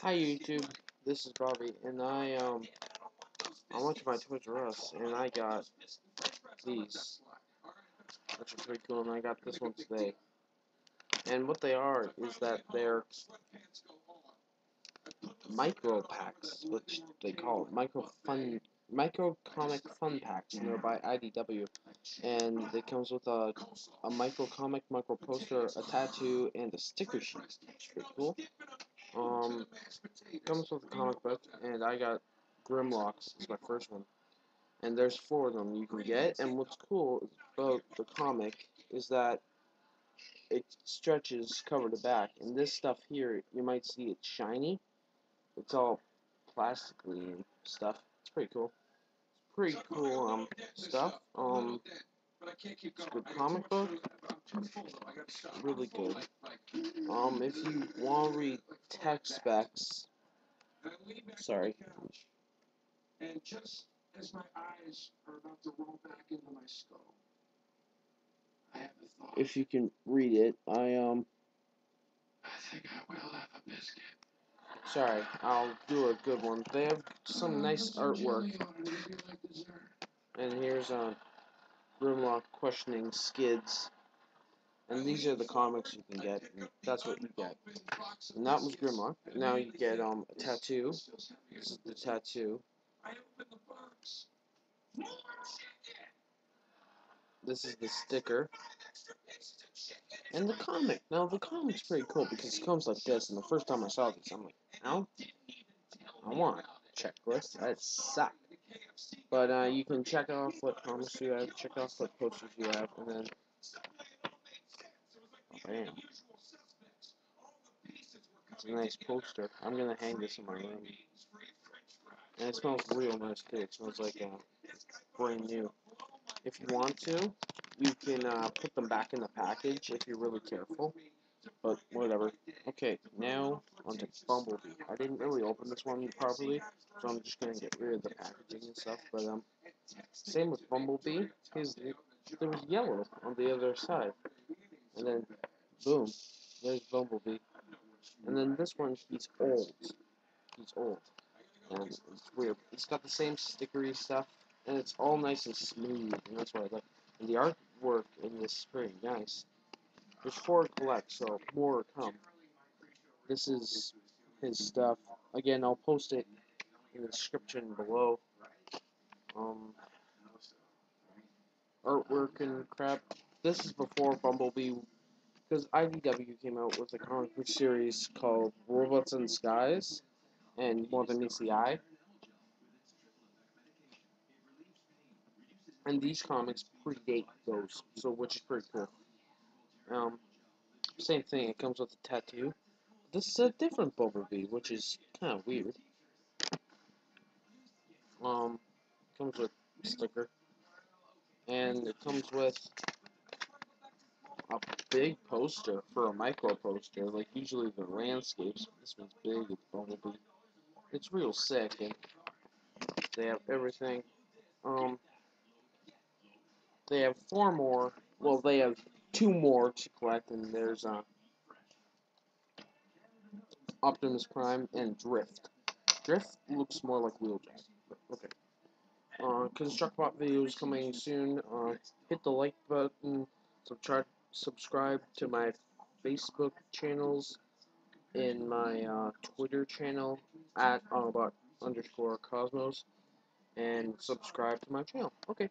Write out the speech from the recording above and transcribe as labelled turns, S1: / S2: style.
S1: Hi YouTube, this is Bobby, and I um I went to my Toys R Us and I got these, which are pretty cool, and I got this one today. And what they are is that they're micro packs, which they call it, micro fun, micro comic fun packs, and they're by IDW. And it comes with a a micro comic, micro poster, a tattoo, and a sticker sheet. Pretty cool. Um, comes with a comic book, and I got Grimlocks. It's my first one. And there's four of them you can get. And what's cool about the comic is that it stretches cover to back. And this stuff here, you might see it's shiny. It's all plastically and stuff. It's pretty cool. It's pretty cool um stuff. Um, it's a good comic book. Really good. Um, if you want to read tech specs, sorry.
S2: And just as my eyes are about to roll back into my skull, I have a thought.
S1: If you can read it, I um,
S2: I think I will have a biscuit.
S1: sorry, I'll do a good one. They have some nice artwork, and here's uh, Grimlock questioning Skids, and these are the comics you can get. That's what you get. And that was Grimlock. Now you get um a tattoo. This is the tattoo.
S2: I opened the box.
S1: This is the sticker. And the comic. Now the comic's pretty cool because it comes like this. And the first time I saw this, I'm like, "Ow, I want a checklist. That sucked." But uh, you can check off what comics you have, check off what posters you have, and then bam. It's a nice poster. I'm gonna hang this in my room. And it smells real nice too. It smells like uh, brand new. If you want to, you can uh, put them back in the package if you're really careful. But whatever. Okay, now onto Bumblebee. I didn't really open this one properly, so I'm just gonna get rid of the packaging and stuff. But um, same with Bumblebee. His there was yellow on the other side, and then boom, there's Bumblebee. And then this one, he's old. He's old. And it's weird. It's got the same stickery stuff, and it's all nice and smooth, and that's why I like. And the artwork in this is pretty nice. There's four to collect, so more come. This is his stuff. Again, I'll post it in the description below. Um, artwork and crap. This is before Bumblebee, because IDW came out with a comic book series called Robots in Disguise and More Than Meets the Eye. And these comics predate those, so which is pretty cool. Um, same thing. It comes with a tattoo. This is a different Bumblebee, which is kind of weird. Um, comes with sticker, and it comes with a big poster for a micro poster. Like usually the landscapes, this one's big. It's Bumblebee. It's real sick, and they have everything. Um, they have four more. Well, they have two more to collect, and there's uh, Optimus Prime and Drift. Drift looks more like Wheeljack. Okay. Uh, Constructbot videos coming soon. Uh, hit the like button. Subscribe subscribe to my Facebook channels and my uh, Twitter channel at Autobot underscore Cosmos and subscribe to my channel. Okay,